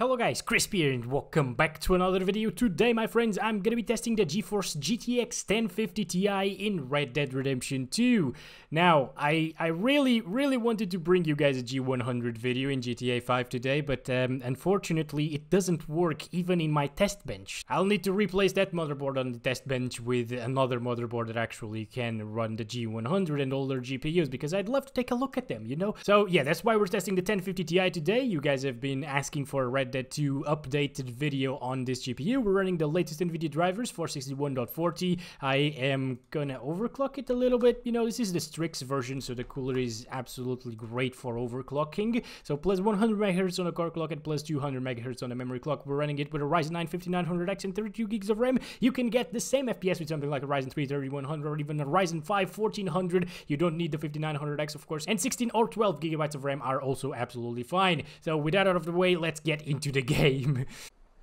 Hello guys, Kryzzp here and welcome back to another video. Today my friends, I'm gonna be testing the GeForce GTX 1050 Ti in Red Dead Redemption 2. Now, I, I really, really wanted to bring you guys a G100 video in GTA 5 today, but um, unfortunately it doesn't work even in my test bench. I'll need to replace that motherboard on the test bench with another motherboard that actually can run the G100 and older GPUs because I'd love to take a look at them, you know? So yeah, that's why we're testing the 1050 Ti today. You guys have been asking for a Red Dead 2 updated video on this GPU. We're running the latest NVIDIA drivers, 461.40. I am gonna overclock it a little bit. You know, this is the Strix version, so the cooler is absolutely great for overclocking. So plus 100 MHz on a core clock and plus 200 MHz on a memory clock. We're running it with a Ryzen 9 5900X and 32 gigs of RAM. You can get the same FPS with something like a Ryzen 3 3100 or even a Ryzen 5 1400. You don't need the 5900X, of course. And 16 or 12 gigabytes of RAM are also absolutely fine. So with that out of the way, let's get into the game.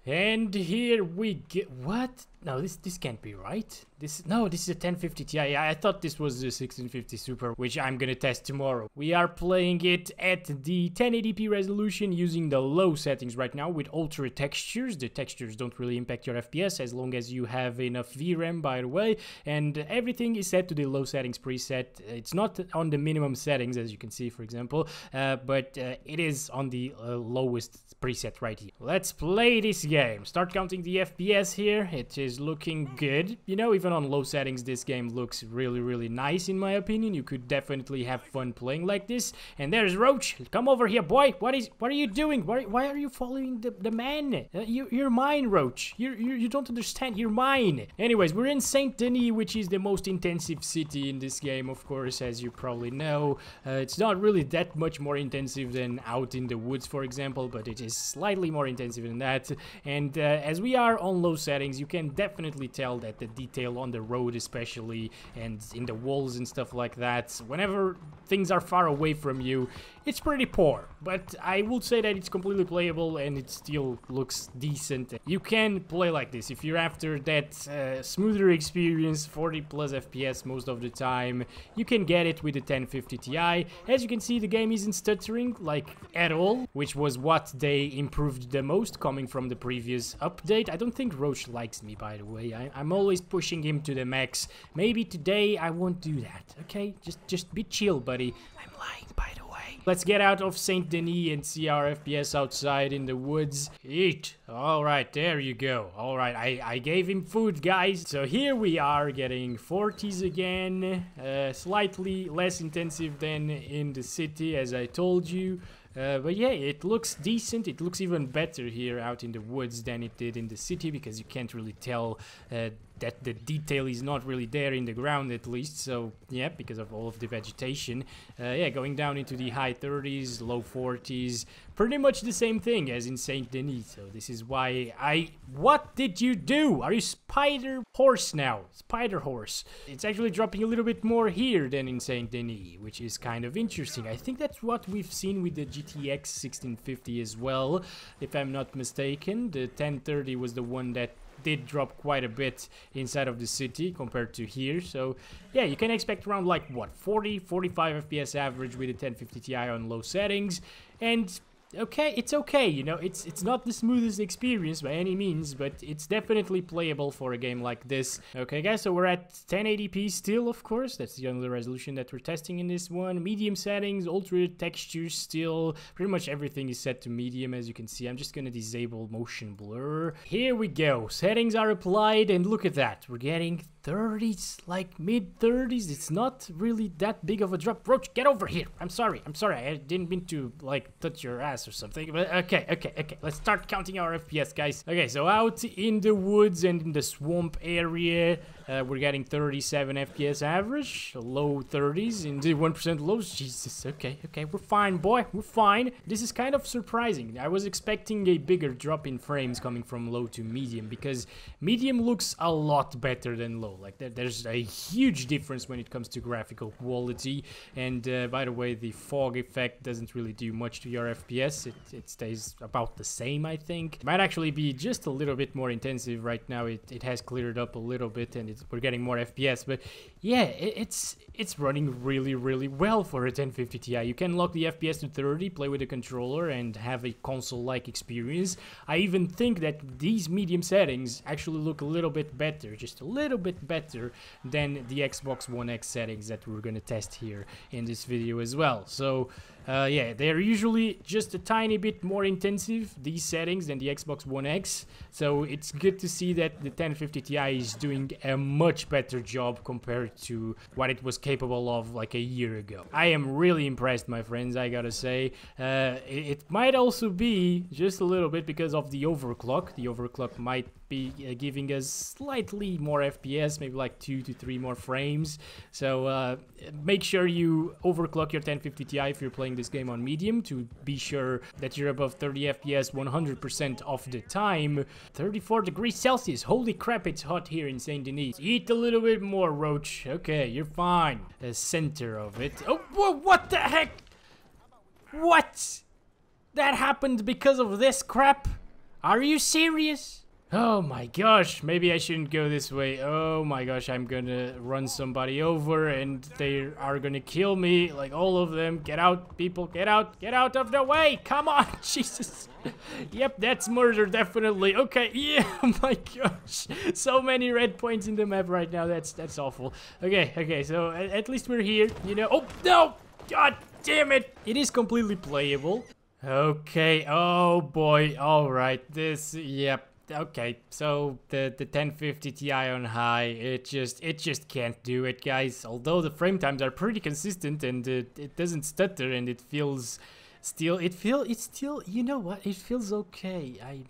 And here we get what? No, this this can't be right. This no, this is a 1050 Ti. I thought this was a 1650 Super, which I'm gonna test tomorrow. We are playing it at the 1080p resolution using the low settings right now with ultra textures. The textures don't really impact your FPS as long as you have enough VRAM, by the way. And everything is set to the low settings preset. It's not on the minimum settings, as you can see, for example, uh, but uh, it is on the uh, lowest preset right here. Let's play this game. Start counting the FPS here. It is looking good. You know, even on low settings, this game looks really, really nice in my opinion. You could definitely have fun playing like this. And there's Roach. Come over here, boy. What is? What are you doing? Why, why are you following the, the man? Uh, you, you're mine, Roach. You, you, you don't understand. You're mine. Anyways, we're in Saint Denis, which is the most intensive city in this game, of course, as you probably know. Uh, it's not really that much more intensive than out in the woods, for example, but it is slightly more intensive than that. And uh, as we are on low settings, you can definitely tell that the detail on the road especially and in the walls and stuff like that, whenever things are far away from you, it's pretty poor. But I would say that it's completely playable and it still looks decent. You can play like this if you're after that uh, smoother experience, 40 plus FPS most of the time. You can get it with the 1050 Ti. As you can see, the game isn't stuttering like at all, which was what they improved the most coming from the previous update. I don't think Roach likes me, by the way. I, I'm always pushing him to the max. Maybe today I won't do that, okay? Just, just be chill, buddy. I'm lying, by the way. Let's get out of Saint Denis and see our FPS outside in the woods. Eat. All right, there you go. All right, I, I gave him food, guys. So here we are getting 40s again. Uh, slightly less intensive than in the city, as I told you. Uh, but yeah, it looks decent. It looks even better here out in the woods than it did in the city because you can't really tell uh, that the detail is not really there in the ground at least. So yeah, because of all of the vegetation. Uh, yeah, going down into the high 30s, low 40s. Pretty much the same thing as in Saint Denis. So this is why I... What did you do? Are you spider horse now? Spider horse. It's actually dropping a little bit more here than in Saint Denis, which is kind of interesting. I think that's what we've seen with the GTX 1650 as well, if I'm not mistaken. The 1030 was the one that did drop quite a bit inside of the city compared to here. So yeah you can expect around like what 40 45 fps average with a 1050 ti on low settings. And okay it's okay you know it's it's not the smoothest experience by any means but it's definitely playable for a game like this. Okay guys so we're at 1080p still of course. That's the only resolution that we're testing in this one. Medium settings ultra textures still. Pretty much everything is set to medium as you can see. I'm just gonna disable motion blur. Here we go. Settings are applied and look at that. We're getting 30s, like mid 30s. It's not really that big of a drop. Roach, get over here. I'm sorry. I'm sorry. I didn't mean to like touch your ass or something. But okay, okay, okay. Let's start counting our FPS, guys. Okay, so out in the woods and in the swamp area, uh, we're getting 37 FPS average, low 30s in the 1% lows. Jesus, okay, okay, we're fine, boy, we're fine. This is kind of surprising. I was expecting a bigger drop in frames coming from low to medium because medium looks a lot better than low. Like there, there's a huge difference when it comes to graphical quality. And uh, by the way, the fog effect doesn't really do much to your FPS. It, it stays about the same, I think. It might actually be just a little bit more intensive right now. It, it has cleared up a little bit and we're getting more FPS. But yeah, it's it's running really, really well for a 1050 Ti. You can lock the FPS to 30, play with a controller, and have a console-like experience. I even think that these medium settings actually look a little bit better, just a little bit better than the Xbox One X settings that we're gonna test here in this video as well. So uh, yeah, they're usually just a tiny bit more intensive, these settings, than the Xbox One X. So it's good to see that the 1050 Ti is doing a much better job compared to what it was capable of like a year ago. I am really impressed, my friends, I gotta say. Uh, it, it might also be just a little bit because of the overclock. The overclock might be uh, giving us slightly more FPS, maybe like two to three more frames. So uh, make sure you overclock your 1050 Ti if you're playing this game on medium to be sure that you're above 30 FPS 100% of the time. 34 degrees Celsius, holy crap, it's hot here in Saint Denis. Eat a little bit more, Roach. Okay, you're fine. The center of it. Oh, whoa, what the heck? What? That happened because of this crap? Are you serious? Oh my gosh, maybe I shouldn't go this way. Oh my gosh, I'm gonna run somebody over and they are gonna kill me. Like all of them. Get out, people, get out, get out of the way. Come on, Jesus. yep, that's murder, definitely. Okay, yeah, oh my gosh. So many red points in the map right now. That's that's awful. Okay, okay, so at, least we're here, you know. Oh, no! God damn it! It is completely playable. Okay, oh boy, alright, this, yep, okay, so the the 1050 Ti on high, it just it just can't do it, guys. Although the frame times are pretty consistent and it, it doesn't stutter and it feels still it feel it's still you know what it feels okay. I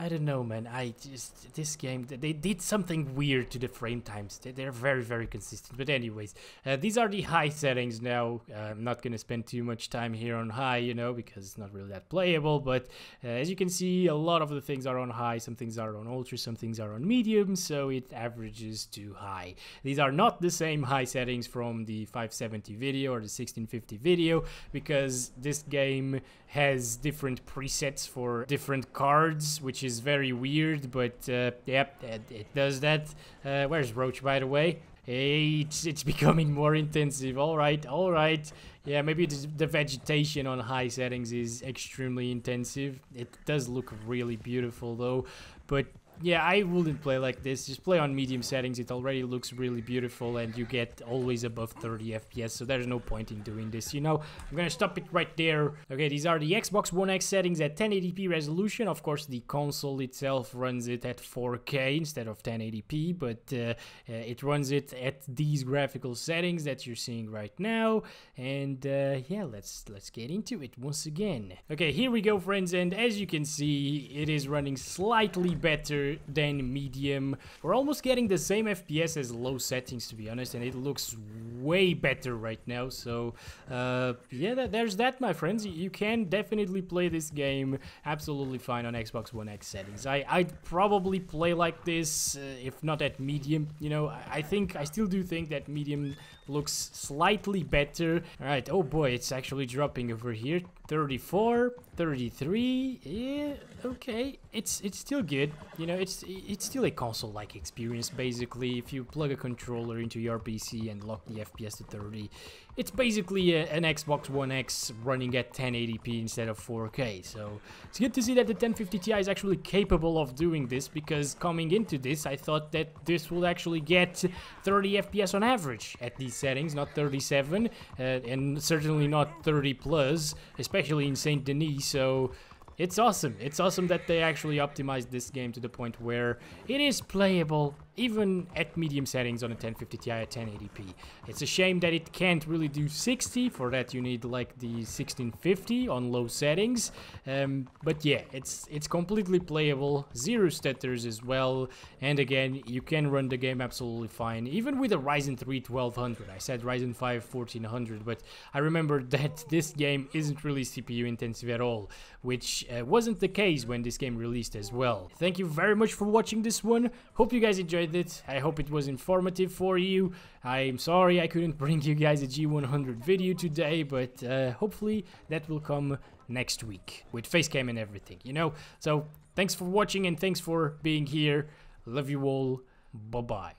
I don't know, man. I just this game they did something weird to the frame times. They're very very consistent. But anyways, uh, these are the high settings now. Uh, I'm not gonna spend too much time here on high, you know, because it's not really that playable. But uh, as you can see, a lot of the things are on high. Some things are on ultra. Some things are on medium. So it averages to high. These are not the same high settings from the 570 video or the 1650 video because this game has different presets for different cards, which is very weird, but uh, yep, it, it, does that. Uh, where's Roach, by the way? Hey, it's, it's becoming more intensive. All right, all right. Yeah, maybe the vegetation on high settings is extremely intensive. It does look really beautiful, though. But yeah, I wouldn't play like this. Just play on medium settings. It already looks really beautiful and you get always above 30 FPS. So there's no point in doing this, you know. I'm gonna stop it right there. Okay, these are the Xbox One X settings at 1080p resolution. Of course, the console itself runs it at 4K instead of 1080p, but uh, uh, it runs it at these graphical settings that you're seeing right now. And uh, yeah, let's let's get into it once again. Okay, here we go, friends. And as you can see, it is running slightly better than medium. We're almost getting the same FPS as low settings to be honest and it looks way better right now. So uh, yeah, there's that my friends. You can definitely play this game absolutely fine on Xbox One X settings. I, I'd probably play like this uh, if not at medium. You know, I, I think, I still do think that medium looks slightly better. Alright, oh boy, it's actually dropping over here. 34, 33, yeah, okay. It's it's still good, you know, it's it's still a console-like experience, basically. If you plug a controller into your PC and lock the FPS to 30, it's basically a, an Xbox One X running at 1080p instead of 4K. So it's good to see that the 1050 Ti is actually capable of doing this because coming into this, I thought that this would actually get 30 FPS on average at these settings, not 37, uh, and certainly not 30 plus, especially in Saint Denis. So it's awesome. It's awesome that they actually optimized this game to the point where it is playable even at medium settings on a 1050 Ti at 1080p. It's a shame that it can't really do 60, for that you need like the 1650 on low settings. Um, but yeah, it's it's completely playable, zero stutters as well, and again, you can run the game absolutely fine, even with a Ryzen 3 1200. I said Ryzen 5 1400, but I remember that this game isn't really CPU intensive at all, which uh, wasn't the case when this game released as well. Thank you very much for watching this one. Hope you guys enjoyed it. I hope it was informative for you. I'm sorry I couldn't bring you guys a G100 video today, but uh, hopefully that will come next week with facecam and everything, you know? So thanks for watching and thanks for being here. Love you all. Bye-bye.